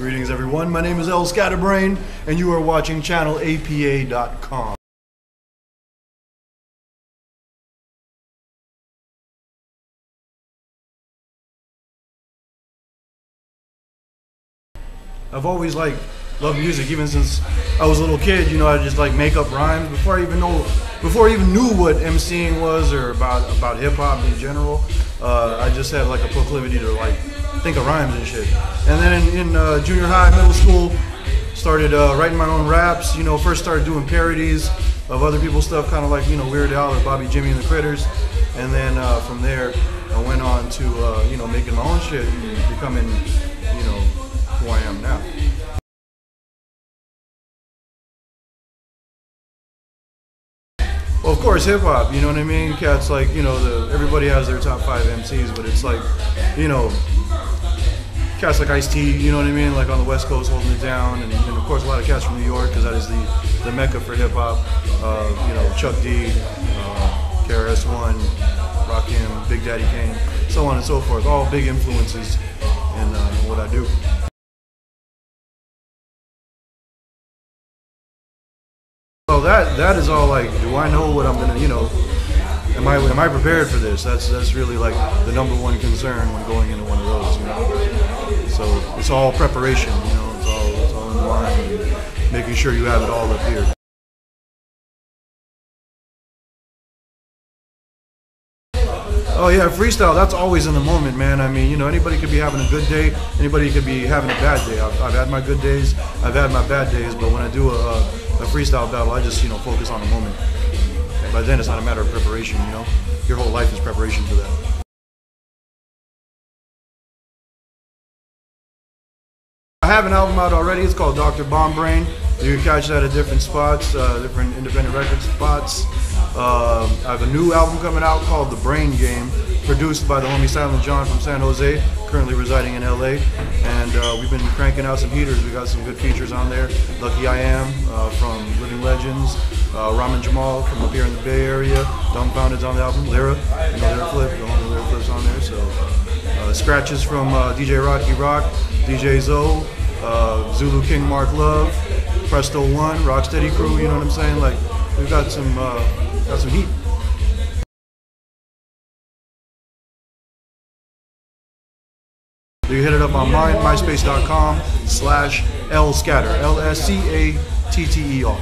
Greetings, everyone. My name is L.Scatterbrain, and you are watching channelapa.com. I've always like loved music, even since I was a little kid. You know, I just like make up rhymes before I even know, before I even knew what MCing was or about about hip hop in general. Uh, I just had like a proclivity to like think of rhymes and shit. And then in, in uh, junior high, middle school, started uh, writing my own raps. You know, first started doing parodies of other people's stuff, kind of like you know Weird Al or Bobby Jimmy and the Critters. And then uh, from there, I went on to uh, you know making my own shit and becoming you know who I am now. Well, of course, hip hop. You know what I mean? Cats like you know the everybody has their top five MCs, but it's like you know cats like Ice T. You know what I mean? Like on the West Coast, holding it down, and, and of course a lot of cats from New York because that is the the mecca for hip hop. Uh, you know, Chuck D, uh, KRS One, Rakim, Big Daddy Kane, so on and so forth. All big influences in uh, what I do. That that is all like, do I know what I'm gonna, you know, am I am I prepared for this? That's that's really like the number one concern when going into one of those, you know. So it's all preparation, you know. It's all it's all in and making sure you have it all up here. Oh yeah, freestyle. That's always in the moment, man. I mean, you know, anybody could be having a good day. Anybody could be having a bad day. I've, I've had my good days. I've had my bad days. But when I do a, a freestyle battle, I just you know focus on the moment. And by then, it's not a matter of preparation. You know, your whole life is preparation for that. I have an album out already. It's called Dr. Bomb Brain. You can catch that at different spots, uh, different independent record spots. Uh, I have a new album coming out called The Brain Game, produced by the homie Silent John from San Jose, currently residing in LA. And uh, we've been cranking out some heaters. We got some good features on there. Luckyiam uh, from Living Legends, uh, Ramen Jamal from up here in the Bay Area. Dumbfoundead's on the album. Lyra, you know Lyra Flip, the homie Lyra Flip's on there. So uh, scratches from DJ Rocky Rock, DJ Zoe, Zulu King Mark Love, Presto One, Rocksteady Crew. You know what I'm saying? Like we've got some uh, got some heat. You hit it up on my, myspace.com slash lscatter, L-S-C-A-T-T-E-R.